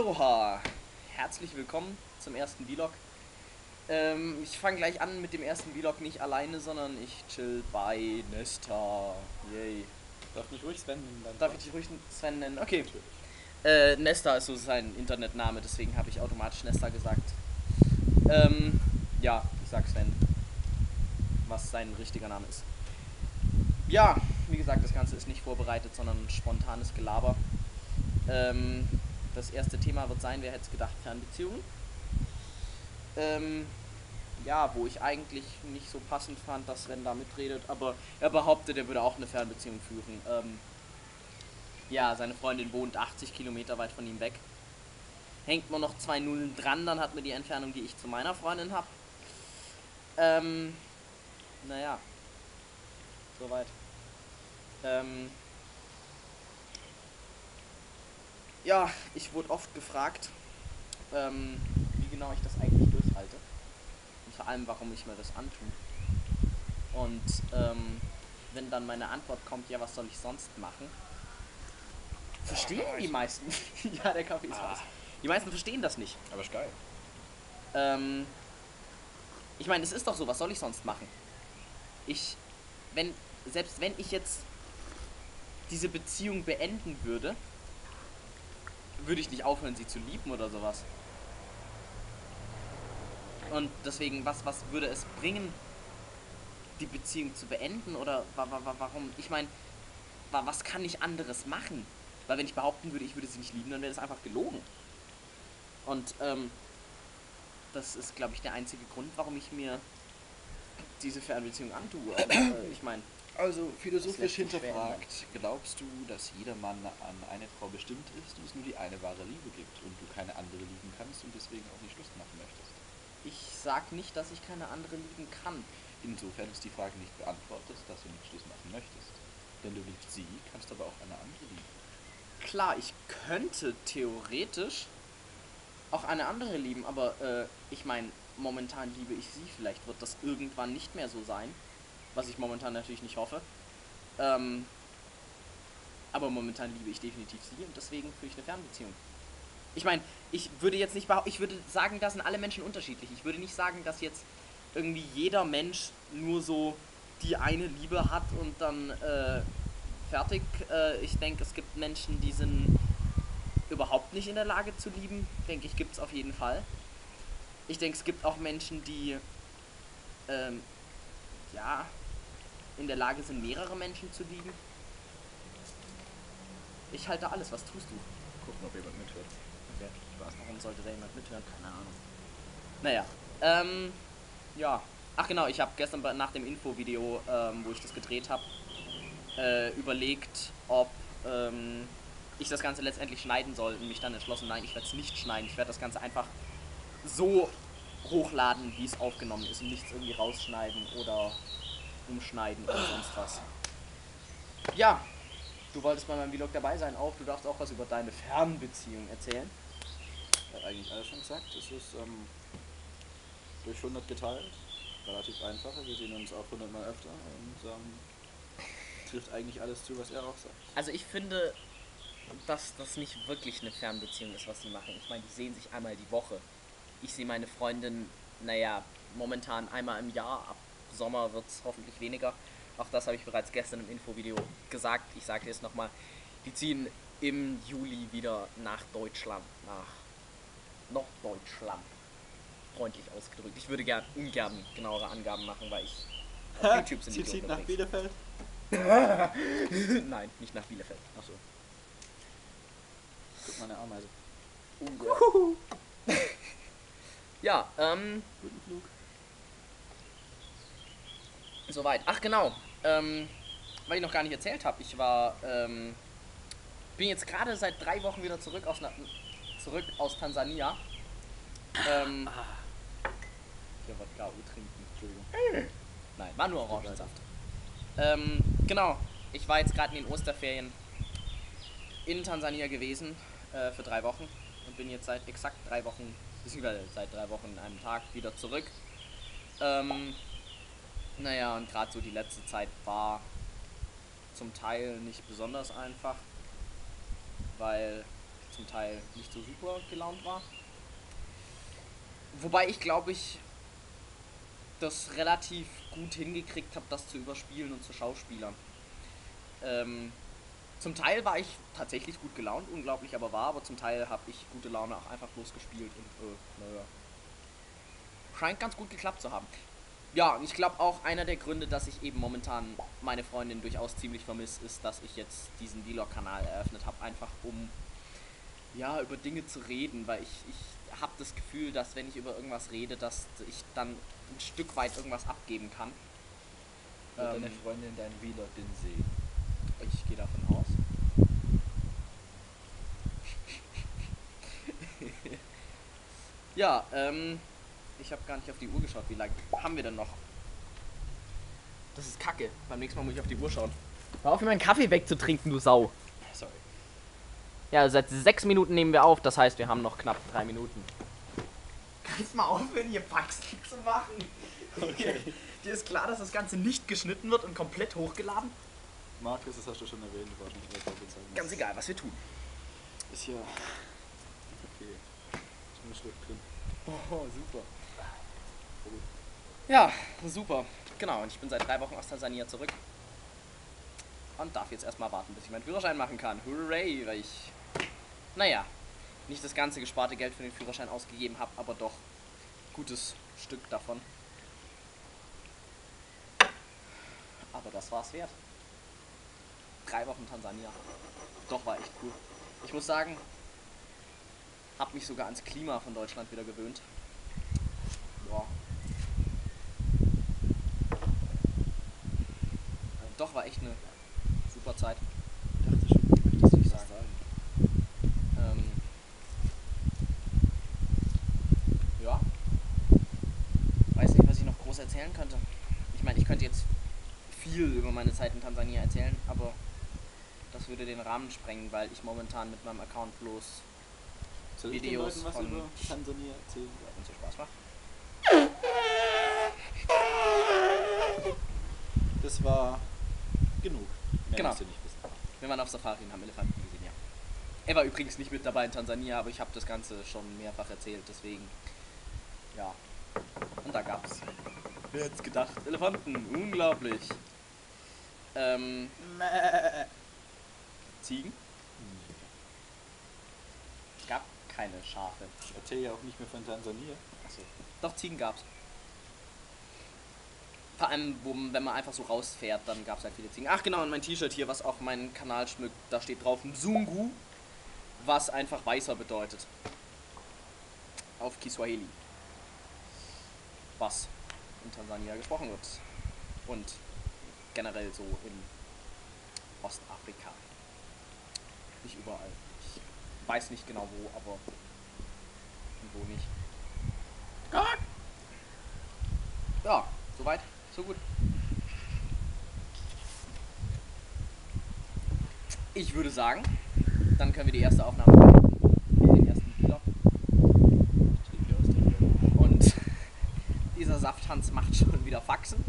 Aloha! Herzlich willkommen zum ersten Vlog. Ähm, ich fange gleich an mit dem ersten Vlog nicht alleine, sondern ich chill bei Nesta. Yay. Darf mich ruhig Sven nennen? dann? Darf ich dich ruhig Sven nennen? Okay. Äh, Nesta ist so sein Internetname, deswegen habe ich automatisch Nesta gesagt. Ähm, ja, ich sag Sven, was sein richtiger Name ist. Ja, wie gesagt, das Ganze ist nicht vorbereitet, sondern spontanes Gelaber. Ähm, das erste Thema wird sein, wer hätte es gedacht, Fernbeziehungen. Ähm, ja, wo ich eigentlich nicht so passend fand, dass Sven da mitredet, aber er behauptet, er würde auch eine Fernbeziehung führen. Ähm, ja, seine Freundin wohnt 80 Kilometer weit von ihm weg. Hängt man noch zwei Nullen dran, dann hat man die Entfernung, die ich zu meiner Freundin habe. Ähm, naja, soweit. Ähm, ja, ich wurde oft gefragt, ähm, wie genau ich das eigentlich durchhalte. Und vor allem, warum ich mir das antue. Und ähm, wenn dann meine Antwort kommt, ja, was soll ich sonst machen? Verstehen die meisten. ja, der Kaffee ist Ah. heiß. Die meisten verstehen das nicht. Aber ist geil. Ähm, ich meine, es ist doch so, was soll ich sonst machen? Ich, wenn, selbst wenn ich jetzt diese Beziehung beenden würde, würde ich nicht aufhören, sie zu lieben oder sowas. Und deswegen, was, was würde es bringen, die Beziehung zu beenden? Oder wa, wa, wa, warum? Ich meine, wa, was kann ich anderes machen? Weil wenn ich behaupten würde, ich würde sie nicht lieben, dann wäre das einfach gelogen. Und ähm, das ist, glaube ich, der einzige Grund, warum ich mir diese Fernbeziehung antue. Aber, äh, ich meine, Also philosophisch sich hinterfragt, glaubst du, dass jeder Mann an eine Frau bestimmt ist und es nur die eine wahre Liebe gibt und du keine andere lieben kannst und deswegen auch nicht Schluss machen möchtest? ich sag nicht, dass ich keine andere lieben kann. Insofern ist die Frage nicht beantwortet, dass du nicht Schluss machen möchtest. Denn du liebst sie, kannst aber auch eine andere lieben. Klar, ich könnte theoretisch auch eine andere lieben, aber äh, ich meine, momentan liebe ich sie. Vielleicht wird das irgendwann nicht mehr so sein, was ich momentan natürlich nicht hoffe. Ähm, aber momentan liebe ich definitiv sie und deswegen führe ich eine Fernbeziehung. Ich meine, ich würde jetzt nicht behaupten, ich würde sagen, da sind alle Menschen unterschiedlich. Ich würde nicht sagen, dass jetzt irgendwie jeder Mensch nur so die eine Liebe hat und dann äh, fertig. Äh, ich denke, es gibt Menschen, die sind überhaupt nicht in der Lage zu lieben. Denke ich, gibt es auf jeden Fall. Ich denke, es gibt auch Menschen, die ähm, ja in der Lage sind, mehrere Menschen zu lieben. Ich halte alles. Was tust du? Gucken, ob jemand mithört. Okay, Spaß. Warum sollte da jemand mithören? Keine Ahnung. Naja, ähm, ja. Ach genau, ich habe gestern nach dem Infovideo, ähm, wo ich das gedreht habe, äh, überlegt, ob ähm, ich das Ganze letztendlich schneiden soll und mich dann entschlossen, nein, ich werde es nicht schneiden. Ich werde das Ganze einfach so hochladen, wie es aufgenommen ist und nichts irgendwie rausschneiden oder umschneiden oder sonst was. Ja, du wolltest bei meinem Vlog dabei sein auch. Du darfst auch was über deine Fernbeziehung erzählen. Habe eigentlich alles schon gesagt. Es ist ähm, durch 100 geteilt. Relativ einfacher. Wir sehen uns auch 100 Mal öfter und ähm, trifft eigentlich alles zu, was er auch sagt. Also ich finde, dass das nicht wirklich eine Fernbeziehung ist, was sie machen. Ich meine, die sehen sich einmal die Woche. Ich sehe meine Freundin, naja, momentan einmal im Jahr. Ab Sommer wird es hoffentlich weniger. Auch das habe ich bereits gestern im Infovideo gesagt. Ich sage es nochmal. Die ziehen im Juli wieder nach Deutschland, nach Norddeutschland. Freundlich ausgedrückt. Ich würde gern ungern genauere Angaben machen, weil ich auf YouTube sind die Sie zieht nach. Bielefeld. Nein, nicht nach Bielefeld. Achso. Guck mal eine Ameise. Ja, ähm, Guten Flug. Soweit. Ach genau, ähm, weil ich noch gar nicht erzählt habe, ich war, ähm, bin jetzt gerade seit drei Wochen wieder zurück aus, Na zurück aus Tansania. Ähm, ich wollte K.O. trinken, Entschuldigung. Nein, war nur Orangensaft. Ähm, genau, ich war jetzt gerade in den Osterferien in Tansania gewesen äh, für drei Wochen und bin jetzt seit exakt drei Wochen, beziehungsweise seit drei Wochen in einem Tag wieder zurück. Ähm, naja, und gerade so die letzte Zeit war zum Teil nicht besonders einfach, weil ersten Teil nicht so super gelaunt war. Wobei ich glaube ich das relativ gut hingekriegt habe, das zu überspielen und zu schauspielern. Ähm, zum Teil war ich tatsächlich gut gelaunt, unglaublich aber wahr, aber zum Teil habe ich gute Laune auch einfach bloß gespielt und äh, naja. Scheint ganz gut geklappt zu haben. Ja, und ich glaube auch einer der Gründe, dass ich eben momentan meine Freundin durchaus ziemlich vermisse, ist, dass ich jetzt diesen Vlog-Kanal eröffnet habe, einfach um ja über Dinge zu reden, weil ich, ich habe das Gefühl, dass wenn ich über irgendwas rede, dass ich dann ein Stück weit irgendwas abgeben kann. Wird Ähm, deine Freundin dein Vlog denn sehen? Ich gehe davon aus. ja, ähm, ich habe gar nicht auf die Uhr geschaut. Wie lange haben wir denn noch? Das ist Kacke. Beim nächsten Mal muss ich auf die Uhr schauen. Hör auf, mir meinen Kaffee wegzutrinken, du Sau. Sorry. Ja, seit sechs Minuten nehmen wir auf. Das heißt, wir haben noch knapp drei Minuten. Kannst mal aufhören, hier Faxen zu machen. Okay. Dir ist klar, dass das Ganze nicht geschnitten wird und komplett hochgeladen? Markus, das hast du schon erwähnt, weiß nicht, du bezeichnen Ganz egal, was wir tun. Ist ja. Okay. Ist nur ein Stück drin. Oh, super. Ja, super. Genau, und ich bin seit drei Wochen aus Tansania zurück. Und darf jetzt erstmal warten, bis ich meinen Führerschein machen kann. Hooray, weil ich, naja, nicht das ganze gesparte Geld für den Führerschein ausgegeben habe, aber doch gutes Stück davon. Aber das war's wert. Drei Wochen Tansania. Doch, war echt cool. Ich muss sagen, hab mich sogar ans Klima von Deutschland wieder gewöhnt. Ja. Doch, war echt eine super Zeit. Ich dachte schon, du möchtest nicht Sagen. Ähm, ja. Weiß nicht, was ich noch groß erzählen könnte. Ich meine, ich könnte jetzt viel über meine Zeit in Tansania erzählen, aber das würde den Rahmen sprengen, weil ich momentan mit meinem Account bloß Soll ich den Videos Leuten was von- über Tansania erzählen? wenn es Spaß macht. Das war genug. Mehr Genau. musst du nicht wissen. Wir waren auf Safari und haben Elefanten gesehen, ja. Er war übrigens nicht mit dabei in Tansania, aber ich habe das Ganze schon mehrfach erzählt, deswegen. Ja. Und da gab's. Wer hätte gedacht? Elefanten, unglaublich. Ähm. Ziegen? Es gab keine Schafe. Ich erzähle ja auch nicht mehr von Tansania. Achso. Doch, Ziegen gab's. Vor allem, wenn man einfach so rausfährt, dann gab's halt viele Ziegen. Ach genau, und mein T-Shirt hier, was auch meinen Kanal schmückt, da steht drauf Mzungu, was einfach weißer bedeutet. Auf Kiswahili. Was in Tansania gesprochen wird. Und generell so in Ostafrika. Nicht überall. Ich weiß nicht genau wo, aber wo nicht. Ja, soweit, so gut. Ich würde sagen, dann können wir die erste Aufnahme machen. Den ersten Quelle. Und dieser Safthans macht schon wieder Faxen.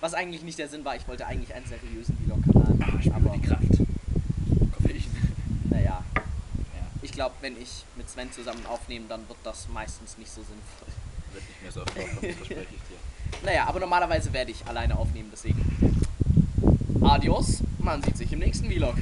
Was eigentlich nicht der Sinn war, ich wollte eigentlich einen seriösen Vlog-Kanal machen. aber Kraft. Koffein. naja, Ja, ich glaube, wenn ich mit Sven zusammen aufnehme, dann wird das meistens nicht so sinnvoll. wird nicht mehr so oft vorkommen, das verspreche ich. Naja, aber normalerweise werde ich alleine aufnehmen, deswegen. Adios, man sieht sich im nächsten Vlog.